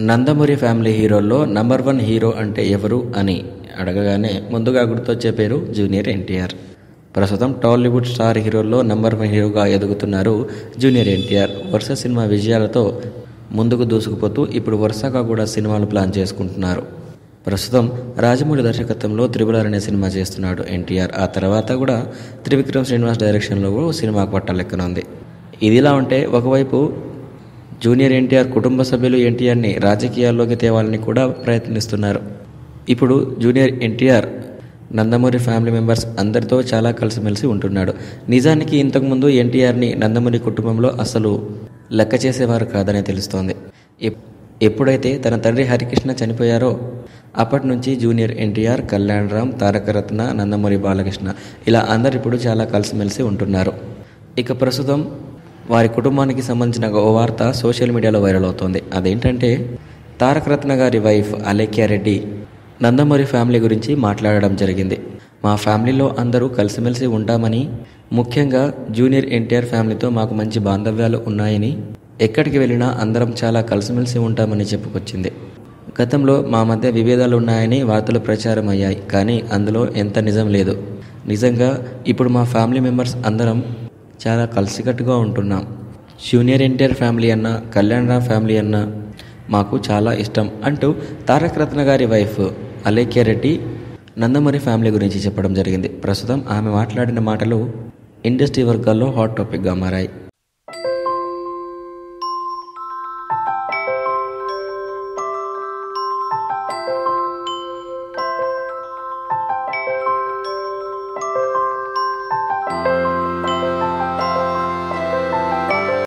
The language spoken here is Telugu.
నందమూరి ఫ్యామిలీ హీరోల్లో నంబర్ వన్ హీరో అంటే ఎవరు అని అడగగానే ముందుగా గుర్తొచ్చే పేరు జూనియర్ ఎన్టీఆర్. ప్రస్తుతం టాలీవుడ్ స్టార్ హీరోల్లో నంబర్ వన్ హీరోగా ఎదుగుతున్నారు జూనియర్ ఎన్టీఆర్. వరుస సినిమా విజయాలతో ముందుకు దూసుకుపోతూ ఇప్పుడు వరుసగా కూడా సినిమాలు ప్లాన్ చేసుకుంటున్నారు. ప్రస్తుతం రాజమౌళి దర్శకత్వంలో త్రిబులర్ అనే సినిమా చేస్తున్నాడు ఎన్టీఆర్. ఆ తర్వాత కూడా త్రివిక్రమ్ శ్రీనివాస్ డైరెక్షన్లో కూడా సినిమాకు పట్టాలెక్కనుంది. ఇదిలా ఉంటే ఒకవైపు జూనియర్ ఎన్టీఆర్ కుటుంబ సభ్యులు ఎన్టీఆర్ని రాజకీయాల్లోకి తేవాలని కూడా ప్రయత్నిస్తున్నారు. ఇప్పుడు junior NTR Nandamuri family members అందరితో చాలా కలిసిమెలిసి ఉంటున్నాడు. నిజానికి ఇంతకుముందు ఎన్టీఆర్ని నందమూరి కుటుంబంలో అసలు లెక్క చేసేవారు కాదని తెలుస్తోంది. ఎప్- ఎప్పుడైతే తన తండ్రి హరికృష్ణ చనిపోయారో అప్పటి నుంచి జూనియర్ ఎన్టీఆర్ కళ్యాణ్ రామ్ తారకరత్న నందమూరి బాలకృష్ణ ఇలా అందరు ఇప్పుడు చాలా కలిసిమెలిసి ఉంటున్నారు. ఇక ప్రస్తుతం వారి కుటుంబానికి సంబంధించిన ఓ వార్త సోషల్ మీడియాలో వైరల్ అవుతోంది. అదేంటంటే తారకరత్న గారి వైఫ్ అలేఖ్య రెడ్డి నందమూరి ఫ్యామిలీ గురించి మాట్లాడడం జరిగింది. మా ఫ్యామిలీలో అందరూ కలిసిమెలిసి ఉంటామని ముఖ్యంగా జూనియర్ ఎన్టీఆర్ ఫ్యామిలీతో మాకు మంచి బాంధవ్యాలు ఉన్నాయని ఎక్కడికి వెళ్ళినా అందరం చాలా కలిసిమెలిసి ఉంటామని చెప్పుకొచ్చింది. గతంలో మా మధ్య విభేదాలు ఉన్నాయని వార్తలు ప్రచారం అయ్యాయి కానీ అందులో ఎంత నిజం లేదు. నిజంగా ఇప్పుడు మా ఫ్యామిలీ మెంబర్స్ అందరం చాలా కలిసికట్టుగా ఉంటున్నాం. జూనియర్ ఎన్టీఆర్ ఫ్యామిలీ అన్న కళ్యాణ్ రామ్ ఫ్యామిలీ అన్న మాకు చాలా ఇష్టం అంటూ తారక రత్న గారి వైఫ్ అలేఖ్య రెడ్డి నందమూరి ఫ్యామిలీ గురించి చెప్పడం జరిగింది. ప్రస్తుతం ఆమె మాట్లాడిన మాటలు ఇండస్ట్రీ వర్గాల్లో హాట్ టాపిక్గా మారాయి.